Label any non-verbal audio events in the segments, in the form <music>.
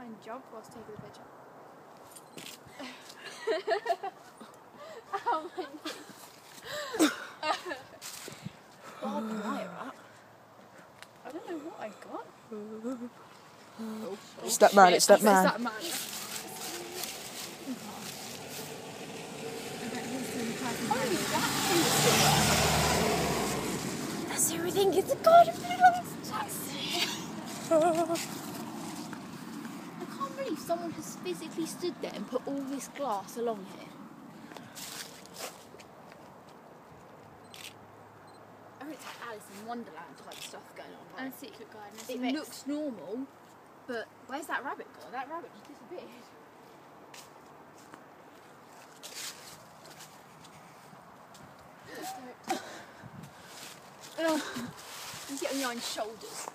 might try and jump whilst taking the picture. oh my Barbed wire up. I don't know what I got. It's that man, it's that It's man. that man. That's everything. It's a garden I can't believe someone has physically stood there and put all this glass along here. I mean, it's like Alice in Wonderland type stuff going on. Right? And secret garden. It some looks normal, but where's that rabbit gone? That rabbit just disappeared. Ugh. <laughs> Oh, he's getting on his shoulders.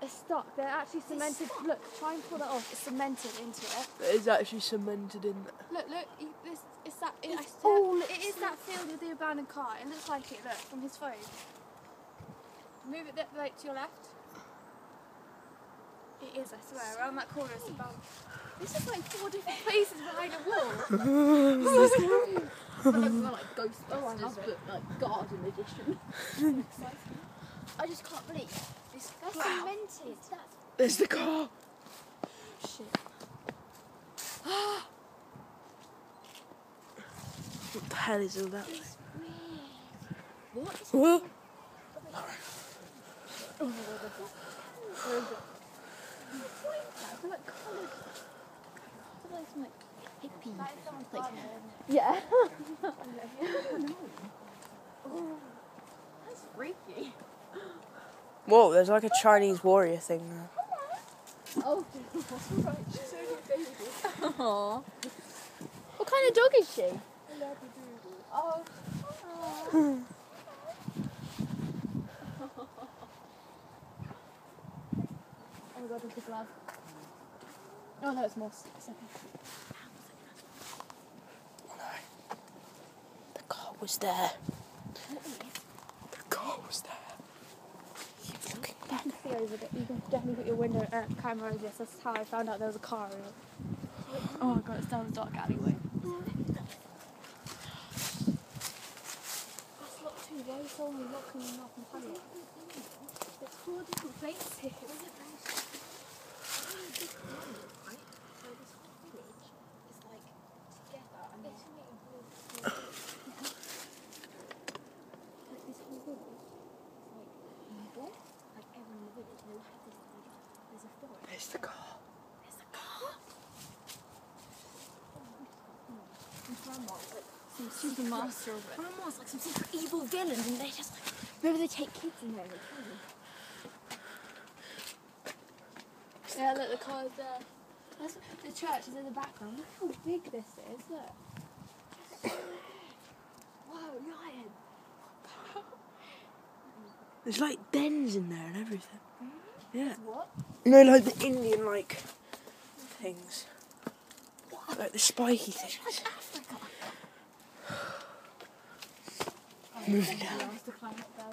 It's stuck. They're actually cemented. Look, try and pull that off. It's cemented into it. It's actually cemented in there. Look, look. you- This, it's that. It, It's I said- all It is that field with the abandoned car. It looks like it. Look from his phone. Move it that like to your left. It is. I swear. Around that corner, it's about. This is like four different places behind a wall. <laughs> <laughs> but like, we're <laughs> like Ghostbusters, Oh, I but like garden edition. I just can't believe this. That's Wow. cemented. That's There's the car. Shit. What the hell is all that? What? is- Whoa. I feel like coloured. I feel like some like hippie. that is someone's Like- garden. isn't it? Yeah. <laughs> That's freaky. Whoa, there's like a Chinese warrior thing there. Oh, right. She's <laughs> only baby. Aww. What kind of dog is she? Oh. oh my god, there's a glove. Oh no, it's moss. It's okay. Oh, the car was there. The car was there. Keep looking You back. Can see over there. You can definitely put your window uh, camera over this. That's how I found out there was a car. in it. Oh my god, it's down the dark alleyway. That's locked too. Why is someone locking them up and putting it? There's four different places. Like this whole village is like evil. Like everyone in the village, they all have this like there's a forest. There's the car. There's a car. And grandma's like some super master of it. Grandma's like some super evil villains, and they just like remember they take kids in there and they kill them. Yeah, look, the car's there. That's, the church is in the background. Look how big this is. Look. Whoa, lion. There's like dens in there and everything. Yeah. What? You know, like the Indian like things. Like the spiky things. Africa. Moving down. Yeah, to climb up there.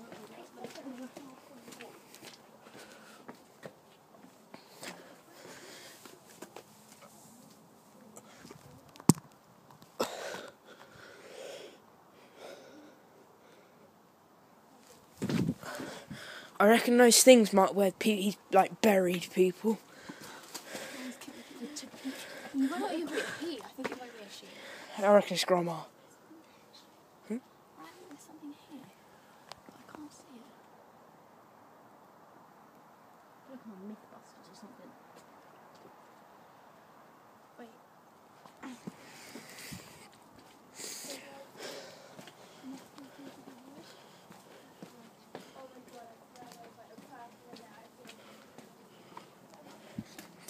I reckon those things might where he's like buried people. You might not even be a pea. I think it might be a sheep. I reckon it's grandma. I think there's something here. but I can't see it. Look on Mythbusters or something. Wait.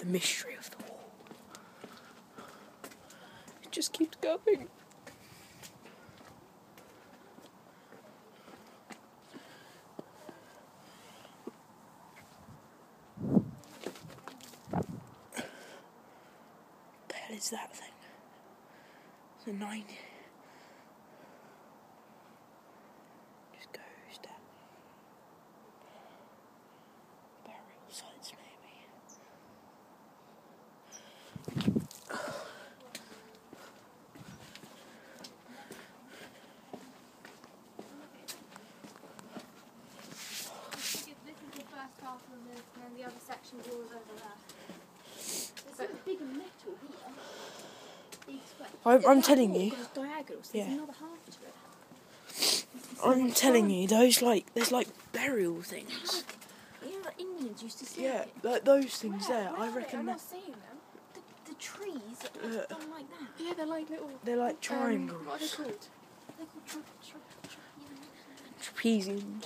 The mystery of the wall. It just keeps going. What The hell is that thing? A nine. Just goes down. Burial sites, maybe. the other section wall over there. There's something big and metal here. Big. I'm, That telling you. diagonal, so Yeah. there's another half to it. I'm telling you, those like there's like burial things. You know, like Indians used to sleep Yeah, like those things Where? there. Where I reckon I'm they're, not seeing them. The, the trees are Uh, like that. Yeah, they're like little. they're like Um, triangles, what are they called? They're called tra- tra- tra- yeah. trapeziums.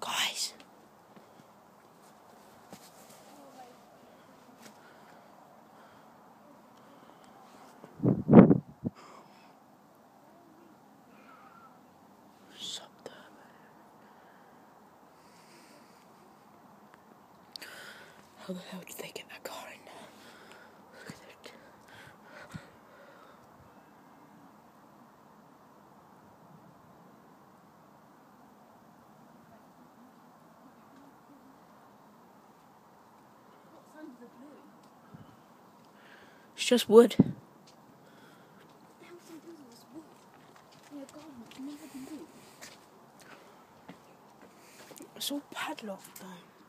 Guys, Shut up. How the hell did they get that car in there? Look at it. It's just wood. It's all padlocked though.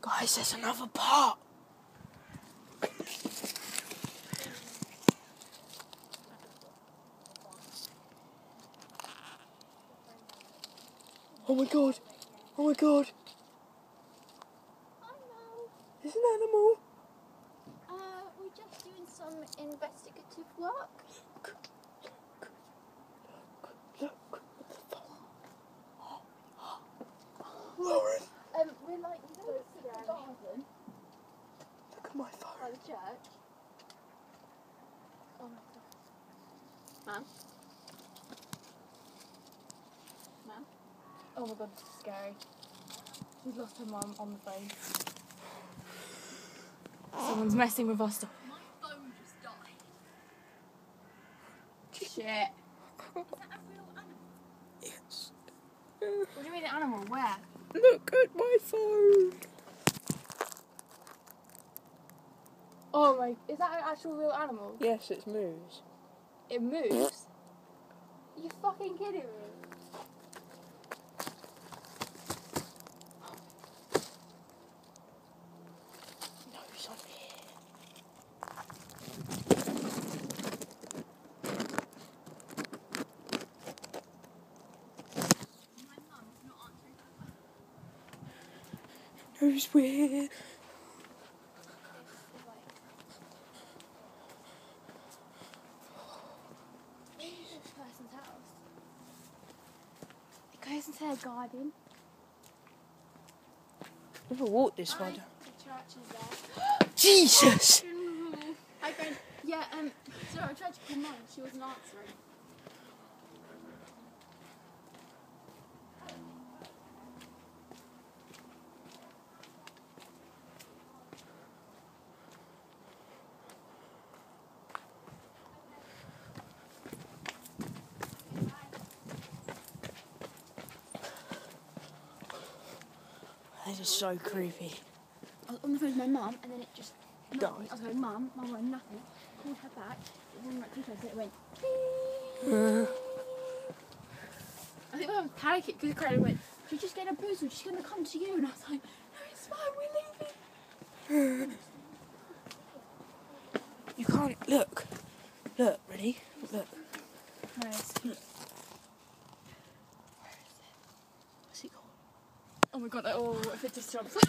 Guys, there's another part. Oh my god. Oh my god. I know. It's an animal. Uh, we're just doing some investigative work. Look. What the fuck? Lauren, Um, we're like, you know, the garden look at my by phone. the church. Oh my god. Ma'am? Ma'am? Oh my god, this is scary. She's lost her mum on the phone. Someone's messing with our stuff. My phone just died. Shit. Is that a real animal? Yes. What do you mean an animal? Where? Look at my phone. Oh my, is that an actual real animal? Yes, it moves. It moves? You're fucking kidding me? No, it's on here. My mum's not answering her Who's weird? Maybe this person's house. It goes into their garden. Never walked this far Hi, the church is there. <gasps> Jesus! <laughs> Hi, friend. Yeah, um, sorry, I tried to call mine. She wasn't answering. That is so creepy. I was on the phone with my mum, and then it just. Died. I was going, Mum, Mum went nothing. Called her back. It wasn't like two times. It went. I think I was panicking because Cradle went. She's just getting a booze. She's going to come to you, and I was like, No, it's fine. We're leaving. You can't look. Look, ready? Look. No, it's- What's it called? Oh my god, that, oh, if it just jumps. Like that.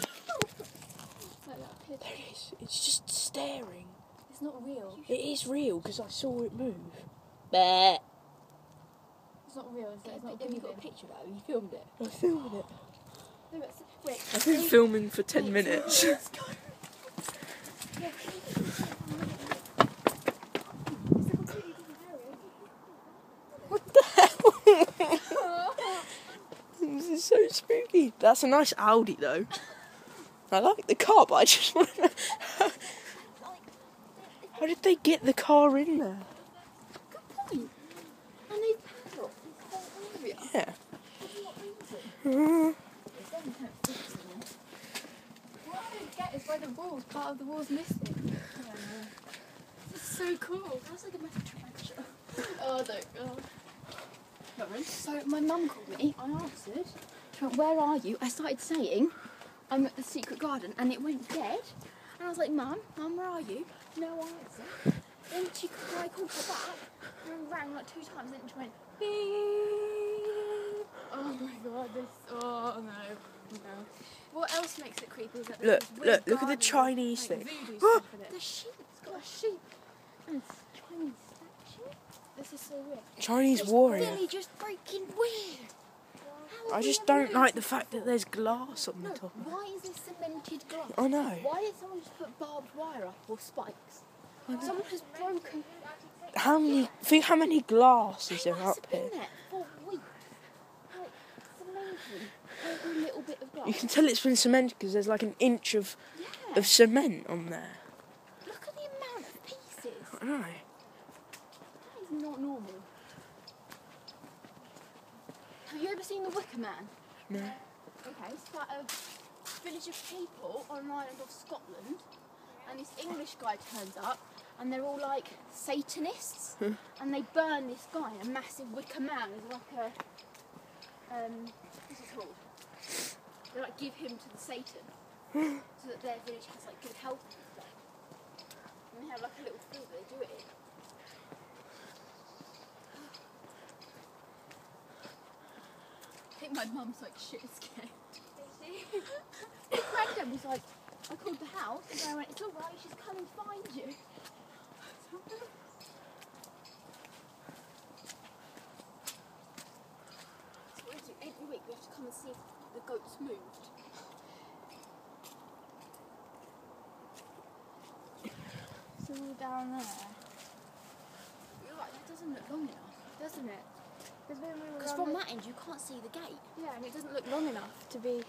There it is. It's just staring. it's not real. It is real because I saw it move. But It's not real, is it? It's not Have you got a picture of that? Have you filmed it? I filmed it. No, but wait. I've been filming for ten minutes. Let's go. Yeah, can you- That's a nice Audi though. I like the car, but I just want to know how, <laughs> how did they get the car in there? Good point. And they padlocked this whole area. Yeah. For what reason? Mm. What I don't get is why the wall's part of the wall's missing. This is so cool. That's like a massive tarantula. oh, I don't. Oh. So my mum called me. I answered. She went, "Where are you?" I started saying, "I'm at the secret garden," and it went dead. And I was like, "Mum, Mum, where are you?" No answer. Then she, I called her back and rang like two times. Then she went, beep. Oh my god, this. Oh no, no. What else makes it creepy is that Look, look, look at the Chinese like, thing. voodoo stuff in it. <gasps> The sheep. It's got a sheep. And it's Chinese. This is so weird. Chinese It's warrior. really just freaking weird. How I just don't like the fact that there's glass on the top. of it. why is this cemented glass? I know. Why did someone just put barbed wire up or spikes? Someone has broken. How many? Think how many glasses are up here. there for weeks. Like every little bit of glass. You can tell it's been cemented because there's like an inch of yeah. of cement on there. Look at the amount of pieces. I know. Not normal. Have you ever seen The Wicker Man? No. Okay, it's about a village of people on an island of Scotland, and this English guy turns up, and they're all like Satanists, and they burn this guy, in a massive wicker man, as like a um, what's it called? They like give him to the Satan, so that their village has like good health and stuff. And they have like a little field that they do it in. Think my mum's like shit scared. Granddad was like, I called the house and I went, it's alright, she's coming to find you. So what do every week we have to come and see if the goats moved. So we're down there. You're right, that doesn't look long enough, doesn't it? Because when we were Because from the- that end you can't see the gate. Yeah, and it doesn't look long enough to be